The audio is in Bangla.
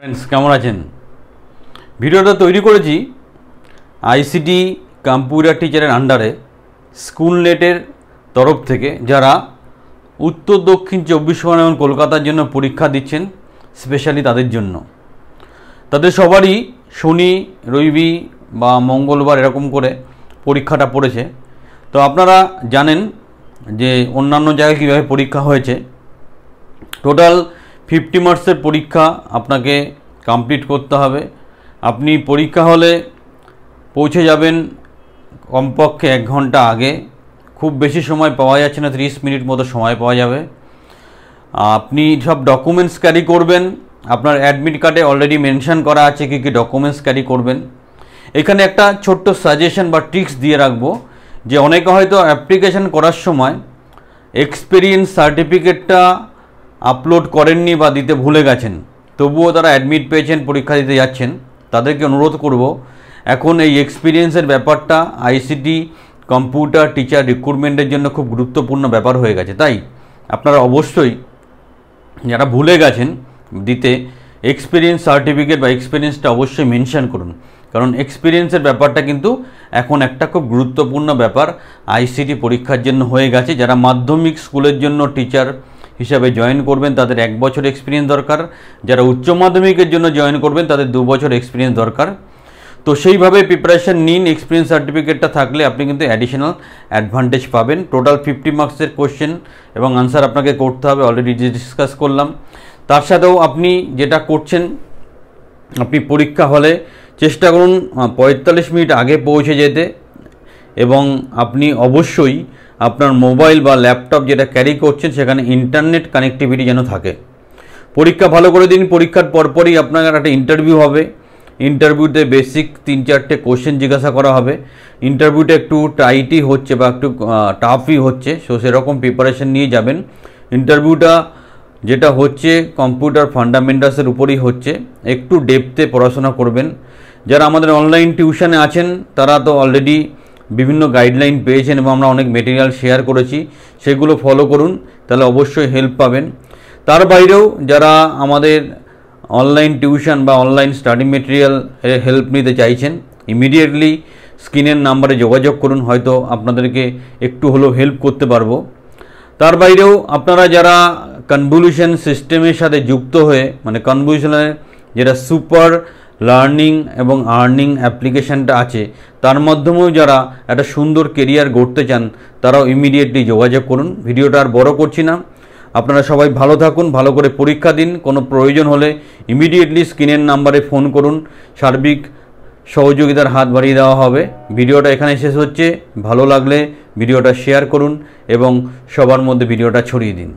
ফ্রেন্ডস কেমন আছেন? ভিডিওটা তৈরি করেছি আইসিটি কম্পিউটার টিচারের আন্ডারে স্কুল নেটের তরফ থেকে যারা উত্তর দক্ষিণ চব্বিশ পরগনা এবং কলকাতার জন্য পরীক্ষা দিচ্ছেন স্পেশালি তাদের জন্য। তাদের সবারই শনি, রবি বা মঙ্গলবার এরকম করে পরীক্ষাটা পড়েছে। তো আপনারা জানেন যে অন্যান্য জায়গায় কীভাবে পরীক্ষা হয়েছে। টোটাল ফিফটি মার্কসের পরীক্ষা আপনাকে কমপ্লিট করতে হবে। আপনি পরীক্ষা হলে পৌঁছে যাবেন কমপক্ষে এক ঘণ্টা আগে। খুব বেশি সময় পাওয়া যাচ্ছে না, ত্রিশ মিনিট মতো সময় পাওয়া যাবে। আপনি সব ডকুমেন্টস ক্যারি করবেন। আপনার অ্যাডমিট কার্ডে অলরেডি মেনশন করা আছে কী কী ডকুমেন্টস ক্যারি করবেন। এখানে একটা ছোট্ট সাজেশন বা ট্রিক্স দিয়ে রাখব যে অনেকে হয়তো অ্যাপ্লিকেশন করার সময় এক্সপিরিয়েন্স সার্টিফিকেটটা আপলোড করেননি বা দিতে ভুলে গেছেন, তবুও তারা অ্যাডমিট পেয়েছেন, পরীক্ষা দিতে যাচ্ছেন, তাদেরকে অনুরোধ করব, এখন এই এক্সপিরিয়েন্সের ব্যাপারটা আইসিটি কম্পিউটার টিচার রিক্রুটমেন্টের জন্য খুব গুরুত্বপূর্ণ ব্যাপার হয়ে গেছে। তাই আপনারা অবশ্যই যারা ভুলে গেছেন, দিতে এক্সপিরিয়েন্স সার্টিফিকেট বা এক্সপিরিয়েন্সটা অবশ্যই মেনশন করুন। কারণ এক্সপিরিয়েন্সের ব্যাপারটা কিন্তু এখন একটা খুব গুরুত্বপূর্ণ ব্যাপার আইসিটি পরীক্ষার জন্য হয়ে গেছে। যারা মাধ্যমিক স্কুলের জন্য টিচার হিসাবে জয়েন করবেন, তাদের এক বছর এক্সপিরিয়েন্স দরকার। যারা উচ্চ মাধ্যমিকের জন্য জয়েন করবেন, তাদের দু বছর এক্সপিরিয়েন্স দরকার। তো সেইভাবে প্রিপারেশন নিন এক্সপিরিয়েন্স সার্টিফিকেটটা থাকলে আপনি কিন্তু অ্যাডিশনাল অ্যাডভান্টেজ পাবেন। টোটাল ফিফটি মার্কসের কোশ্চেন এবং আনসার আপনাকে করতে হবে অলরেডি ডিসকাস করলাম। তার সাথেও আপনি যেটা করছেন, আপনি পরীক্ষা হলে চেষ্টা করুন পঁয়তাল্লিশ মিনিট আগে পৌঁছে যেতে এবং আপনি অবশ্যই আপনার মোবাইল বা ল্যাপটপ যেটা ক্যারি করছেন, সেখানে ইন্টারনেট কানেক্টিভিটি যেন থাকে। পরীক্ষা ভালো করে দিন, পরীক্ষার পরপরই আপনার একটা ইন্টারভিউ হবে। ইন্টারভিউতে বেসিক তিন চারটে কোশ্চেন জিজ্ঞাসা করা হবে। ইন্টারভিউটা একটু টাইটই হচ্ছে বা একটু টাফই হচ্ছে সো সেরকম প্রিপারেশন নিয়ে যাবেন। ইন্টারভিউটা যেটা হচ্ছে কম্পিউটার ফান্ডামেন্টালসের উপরই হচ্ছে। একটু ডেপথে পড়াশোনা করবেন। যারা আমাদের অনলাইন টিউশনে আছেন, তারা তো অলরেডি বিভিন্ন গাইডলাইন পেয়েছেন এবং আমরা অনেক মেটেরিয়াল শেয়ার করেছি, সেগুলো ফলো করুন, তাহলে অবশ্যই হেল্প পাবেন। তার বাইরেও যারা আমাদের অনলাইন টিউশন বা অনলাইন স্টাডি মেটেরিয়াল হেল্প নিতে চাইছেন ইমিডিয়েটলি স্ক্রিনের নাম্বারে যোগাযোগ করুন, হয়তো আপনাদেরকে একটু হলেও হেল্প করতে পারব। তার বাইরেও আপনারা যারা কনভলিউশন সিস্টেমের সাথে যুক্ত হয়ে মানে কনভলিউশনের যেটা সুপার লার্নিং এবং আর্নিং অ্যাপ্লিকেশানটা আছে। তার মাধ্যমেও যারা একটা সুন্দর কেরিয়ার গড়তে চান, তারাও ইমিডিয়েটলি যোগাযোগ করুন। ভিডিওটা আর বড় করছি না। আপনারা সবাই ভালো থাকুন, ভালো করে পরীক্ষা দিন। কোনো প্রয়োজন হলে ইমিডিয়েটলি স্ক্রিনের নাম্বারে ফোন করুন। সার্বিক সহযোগিতার হাত বাড়িয়ে দেওয়া হবে। ভিডিওটা এখানে শেষ হচ্ছে। ভালো লাগলে ভিডিওটা শেয়ার করুন এবং সবার মধ্যে ভিডিওটা ছড়িয়ে দিন।